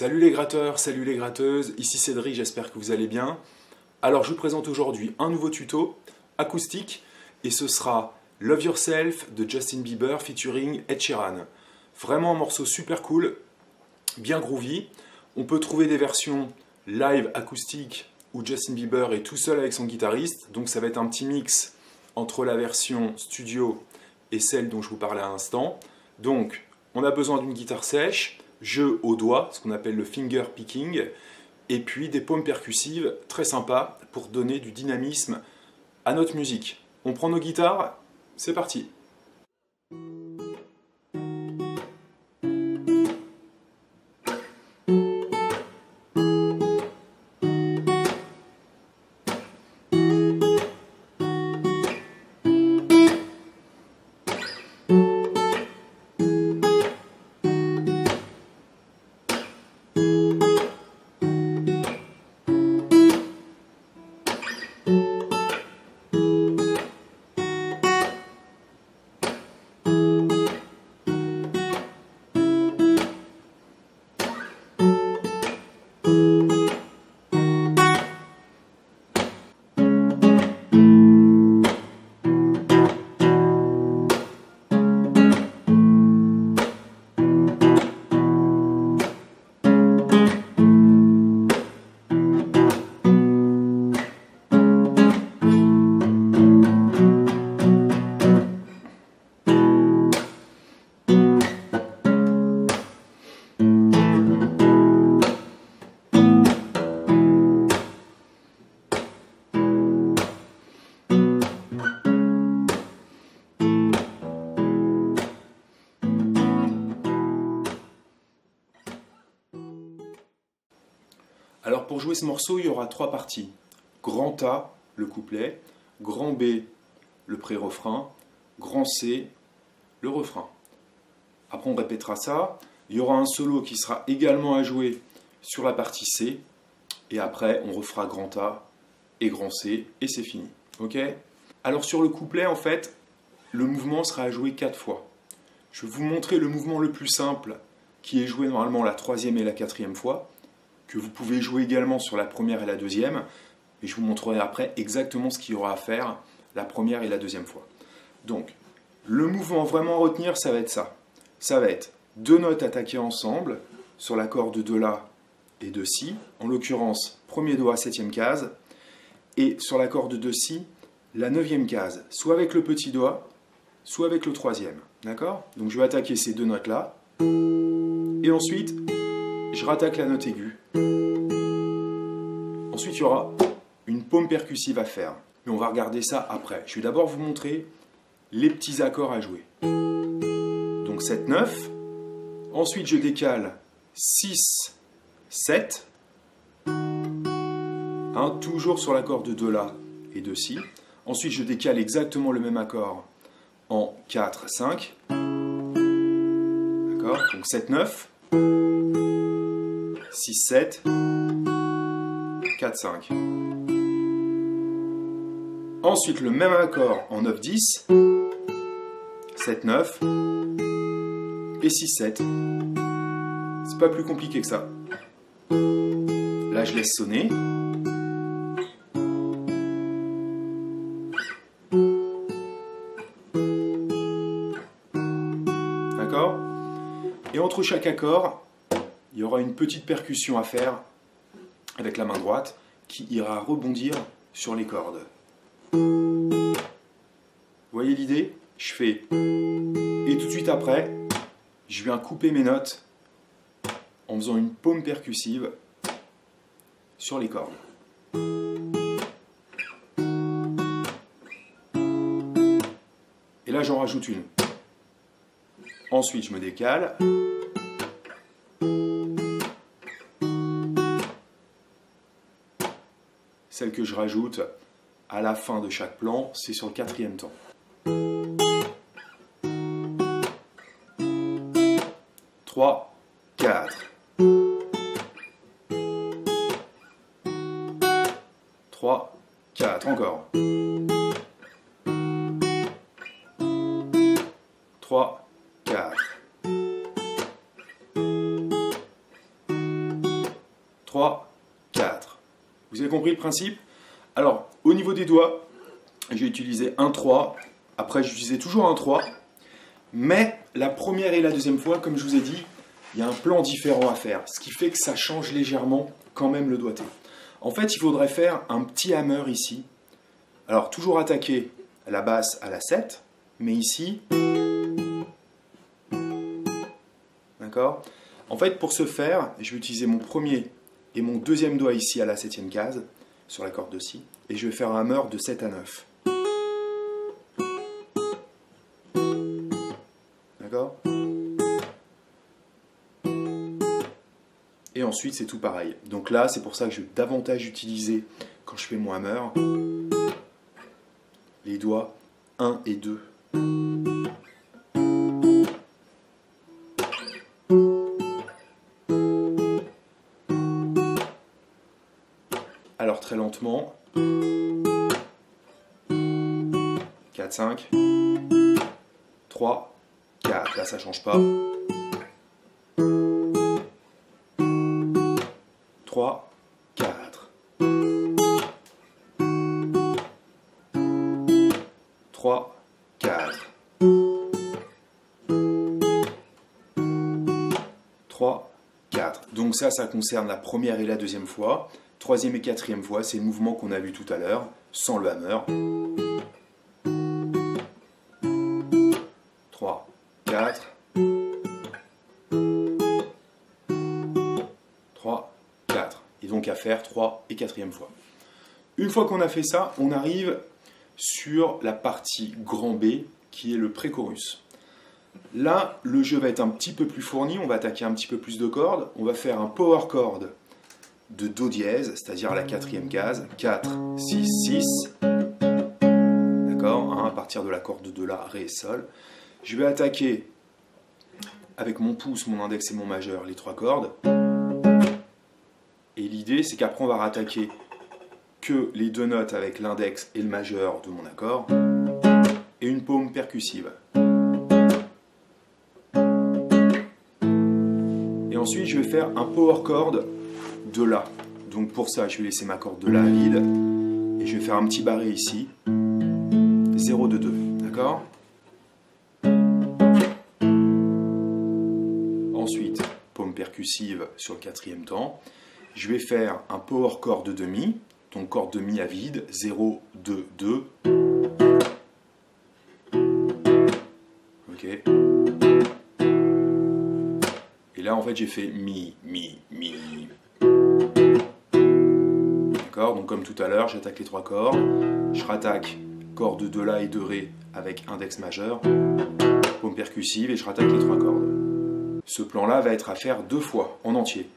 Salut les gratteurs, salut les gratteuses, ici Cédric, j'espère que vous allez bien. Alors je vous présente aujourd'hui un nouveau tuto acoustique et ce sera Love Yourself de Justin Bieber featuring Ed Sheeran. Vraiment un morceau super cool, bien groovy. On peut trouver des versions live acoustique où Justin Bieber est tout seul avec son guitariste, donc ça va être un petit mix entre la version studio et celle dont je vous parlais à l'instant. Donc on a besoin d'une guitare sèche, jeu au doigt, ce qu'on appelle le finger picking, et puis des paumes percussives très sympas pour donner du dynamisme à notre musique. On prend nos guitares, c'est parti pour jouer ce morceau, il y aura trois parties. Grand A, le couplet, grand B, le pré-refrain, grand C, le refrain. Après on répétera ça. Il y aura un solo qui sera également à jouer sur la partie C. Et après on refera grand A et grand C et c'est fini. Ok? Alors sur le couplet, en fait, le mouvement sera à jouer quatre fois. Je vais vous montrer le mouvement le plus simple qui est joué normalement la troisième et la quatrième fois que vous pouvez jouer également sur la première et la deuxième. Et je vous montrerai après exactement ce qu'il y aura à faire la première et la deuxième fois. Donc, le mouvement vraiment à retenir, ça va être ça. Ça va être deux notes attaquées ensemble sur l'accord de Do La et de Si. En l'occurrence, premier doigt, septième case. Et sur l'accord de Do Si, la neuvième case, soit avec le petit doigt, soit avec le troisième. D'accord? Donc je vais attaquer ces deux notes-là. Et ensuite, je rattaque la note aiguë. Ensuite, il y aura une paume percussive à faire. Mais on va regarder ça après. Je vais d'abord vous montrer les petits accords à jouer. Donc 7, 9. Ensuite, je décale 6, 7. Un, toujours sur l'accord de Do La et de Si. Ensuite, je décale exactement le même accord en 4, 5. D'accord? Donc 7, 9. 6, 7, 4, 5. Ensuite, le même accord en 9, 10, 7, 9 et 6, 7. C'est pas plus compliqué que ça. Là, je laisse sonner. D'accord? Et entre chaque accord, il y aura une petite percussion à faire avec la main droite qui ira rebondir sur les cordes. Vous voyez l'idée? Je fais et tout de suite après, je viens couper mes notes en faisant une paume percussive sur les cordes. Et là, j'en rajoute une. Ensuite, je me décale. Celle que je rajoute à la fin de chaque plan, c'est sur le quatrième temps. Trois, quatre. Trois, quatre, encore. Trois, quatre. Compris le principe? Alors, au niveau des doigts, j'ai utilisé un 3. Après, j'utilisais toujours un 3. Mais la première et la deuxième fois, comme je vous ai dit, il y a un plan différent à faire. Ce qui fait que ça change légèrement quand même le doigté. En fait, il faudrait faire un petit hammer ici. Alors, toujours attaquer la basse à la 7. Mais ici... D'accord? En fait, pour ce faire, je vais utiliser mon premier et mon deuxième doigt ici à la septième case, sur la corde de Si, et je vais faire un hammer de 7 à 9. D'accord? Et ensuite, c'est tout pareil. Donc là, c'est pour ça que je vais davantage utiliser, quand je fais mon hammer, les doigts 1 et 2. Alors très lentement. 4, 5, 3, 4. Là, ça change pas. 3, 4. 3, 4. 3, 4. Donc ça, ça concerne la première et la deuxième fois. Troisième et quatrième fois, c'est le mouvement qu'on a vu tout à l'heure, sans le hammer. 3, 4. 3, 4. Et donc à faire 3 et quatrième fois. Une fois qu'on a fait ça, on arrive sur la partie grand B, qui est le pré-chorus. Là, le jeu va être un petit peu plus fourni, on va attaquer un petit peu plus de cordes, on va faire un power chord de Do dièse, c'est-à-dire la quatrième case, 4, 6, 6, d'accord, à partir de la corde de La, Ré et Sol. Je vais attaquer avec mon pouce, mon index et mon majeur les trois cordes. Et l'idée, c'est qu'après, on va rattaquer que les deux notes avec l'index et le majeur de mon accord, et une paume percussive. Et ensuite, je vais faire un power chord de La. Donc pour ça, je vais laisser ma corde de La vide. Et je vais faire un petit barré ici. 0 de 2. D'accord? Ensuite, paume percussive sur le quatrième temps. Je vais faire un power chord de demi. Donc corde de mi à vide. 0, 2, 2. Ok. Et là, en fait, j'ai fait mi, mi, mi, donc comme tout à l'heure, j'attaque les trois cordes, je rattaque corde de La et de Ré avec index majeur, paume percussive et je rattaque les trois cordes. Ce plan-là va être à faire deux fois, en entier.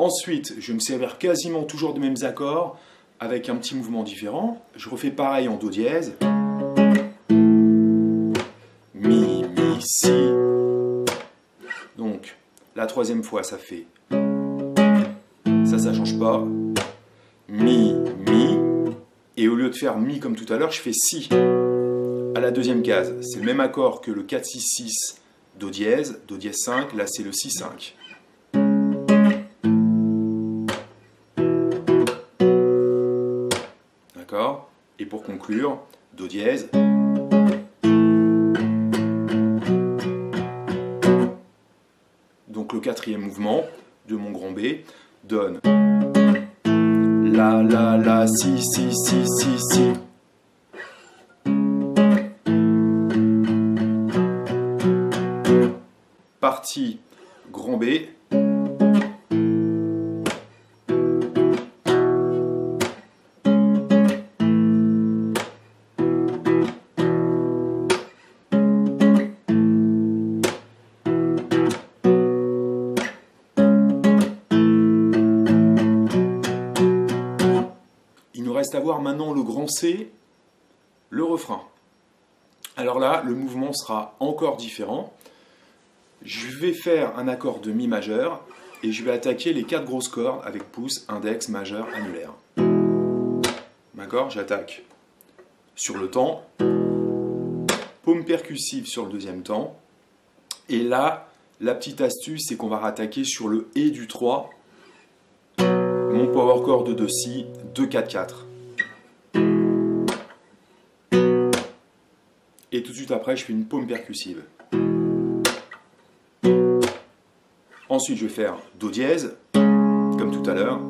Ensuite, je me servir quasiment toujours des mêmes accords avec un petit mouvement différent. Je refais pareil en Do dièse. Mi, mi, si. Donc, la troisième fois, ça fait. Ça, ça change pas. Mi, mi. Et au lieu de faire mi comme tout à l'heure, je fais si. À la deuxième case, c'est le même accord que le 4, 6, 6 Do dièse, Do dièse 5. Là, c'est le 6, 5. Do dièse. Donc le quatrième mouvement de mon grand B donne La, La, La, Si, Si, Si, Si, Si. Partie grand B reste à voir maintenant le grand C, le refrain. Alors là, le mouvement sera encore différent. Je vais faire un accord de Mi majeur et je vais attaquer les quatre grosses cordes avec pouce, index, majeur, annulaire. D'accord J'attaque sur le temps, paume percussive sur le deuxième temps. Et là, la petite astuce, c'est qu'on va rattaquer sur le et du 3 mon power chord de si 2 Et tout de suite après, je fais une paume percussive. Ensuite, je vais faire Do dièse, comme tout à l'heure.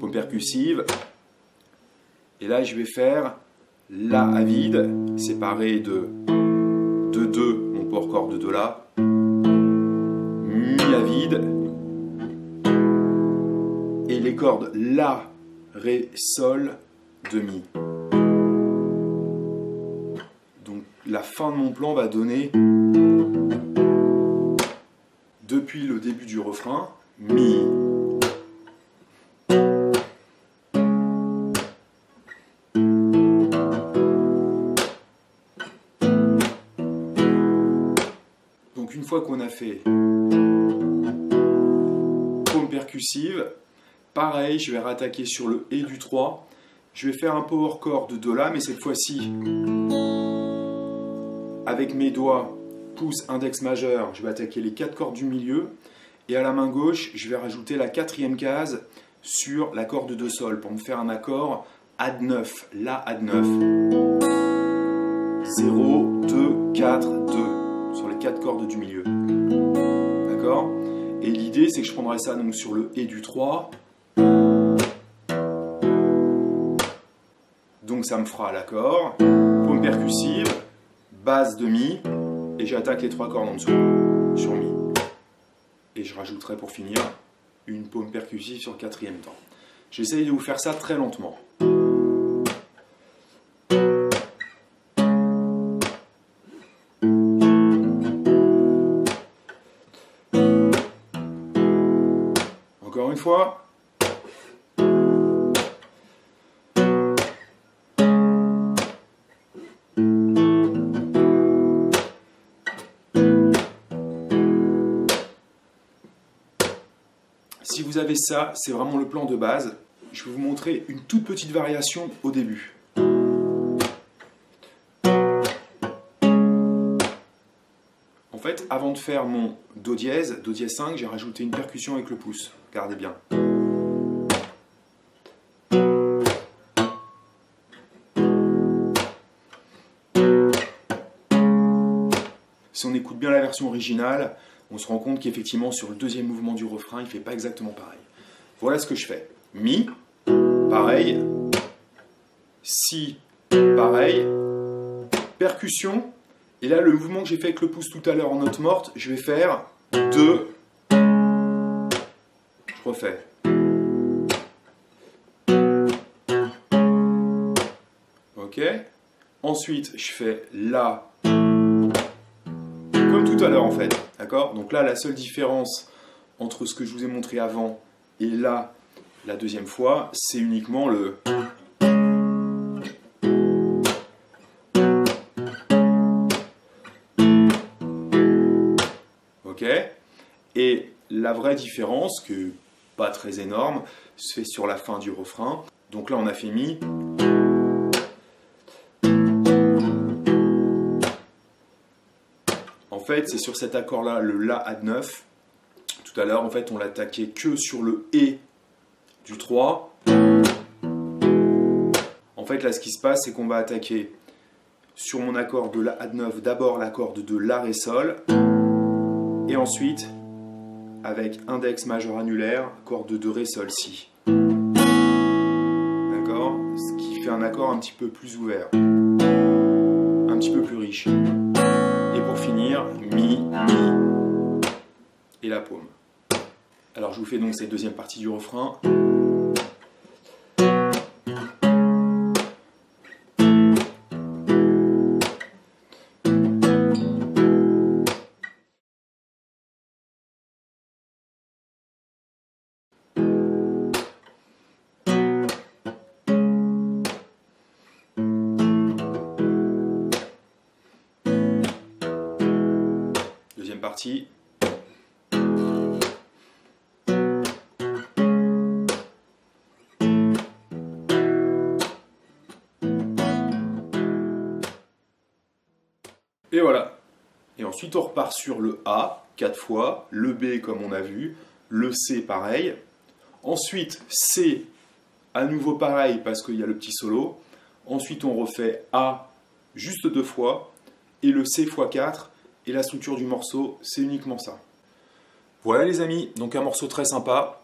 Paume percussive. Et là, je vais faire La à vide, séparé de de 2, mon power chord de La. Mi à vide. Et les cordes La, Ré, Sol, de Mi. La fin de mon plan va donner depuis le début du refrain, Mi. Donc une fois qu'on a fait paume percussive, pareil, je vais rattaquer sur le Et du 3. Je vais faire un power chord de Do La, mais cette fois-ci, avec mes doigts, pouce, index majeur, je vais attaquer les quatre cordes du milieu. Et à la main gauche, je vais rajouter la quatrième case sur la corde de Sol pour me faire un accord Ad 9, La Ad 9. 0, 2, 4, 2 sur les quatre cordes du milieu. D'accord? Et l'idée, c'est que je prendrai ça donc sur le Et du 3. Donc ça me fera l'accord, paume percussive, basse de Mi, et j'attaque les trois cordes en dessous, sur Mi. Et je rajouterai pour finir une paume percussive sur le quatrième temps. J'essaye de vous faire ça très lentement. Encore une fois. Vous avez ça, c'est vraiment le plan de base. Je vais vous montrer une toute petite variation au début. En fait, avant de faire mon Do dièse, Do dièse 5, j'ai rajouté une percussion avec le pouce. Regardez bien. Si on écoute bien la version originale, on se rend compte qu'effectivement sur le deuxième mouvement du refrain, il ne fait pas exactement pareil. Voilà ce que je fais. Mi, pareil. Si, pareil. Percussion. Et là, le mouvement que j'ai fait avec le pouce tout à l'heure en note morte, je vais faire 2. Je refais. Ok Ensuite, je fais La. En fait. D'accord? Donc là, la seule différence entre ce que je vous ai montré avant et là, la deuxième fois, c'est uniquement le... Ok? Et la vraie différence, que pas très énorme, se fait sur la fin du refrain. Donc là, on a fait mi. C'est sur cet accord-là, le La ad 9. Tout à l'heure, en fait, on l'attaquait que sur le Et du 3. En fait, là, ce qui se passe, c'est qu'on va attaquer sur mon accord de La ad 9, d'abord l'accord de La Ré Sol, et ensuite, avec index majeur annulaire, accord de Ré Sol Si. D'accord? Ce qui fait un accord un petit peu plus ouvert, un petit peu plus riche. Pour finir, Mi, Mi et la paume. Alors je vous fais donc cette deuxième partie du refrain. Et voilà. Et ensuite, on repart sur le A, quatre fois, le B comme on a vu, le C pareil. Ensuite, C, à nouveau pareil parce qu'il y a le petit solo. Ensuite, on refait A juste deux fois, et le C x 4, et la structure du morceau, c'est uniquement ça. Voilà les amis, donc un morceau très sympa,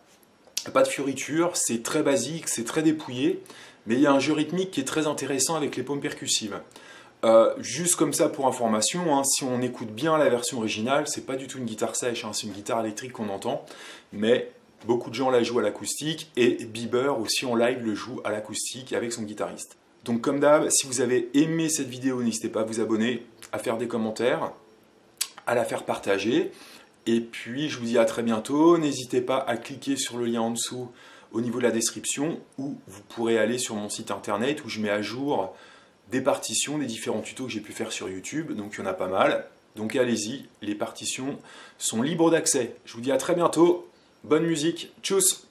pas de fioriture, c'est très basique, c'est très dépouillé, mais il y a un jeu rythmique qui est très intéressant avec les paumes percussives. Euh, juste comme ça pour information, hein, si on écoute bien la version originale, c'est pas du tout une guitare sèche, hein, c'est une guitare électrique qu'on entend, mais beaucoup de gens la jouent à l'acoustique et Bieber aussi en live le joue à l'acoustique avec son guitariste. Donc comme d'hab, si vous avez aimé cette vidéo, n'hésitez pas à vous abonner, à faire des commentaires, à la faire partager. Et puis je vous dis à très bientôt. N'hésitez pas à cliquer sur le lien en dessous au niveau de la description où vous pourrez aller sur mon site internet où je mets à jour des partitions, des différents tutos que j'ai pu faire sur YouTube. Donc il y en a pas mal. Donc allez-y, les partitions sont libres d'accès. Je vous dis à très bientôt. Bonne musique. Tchuss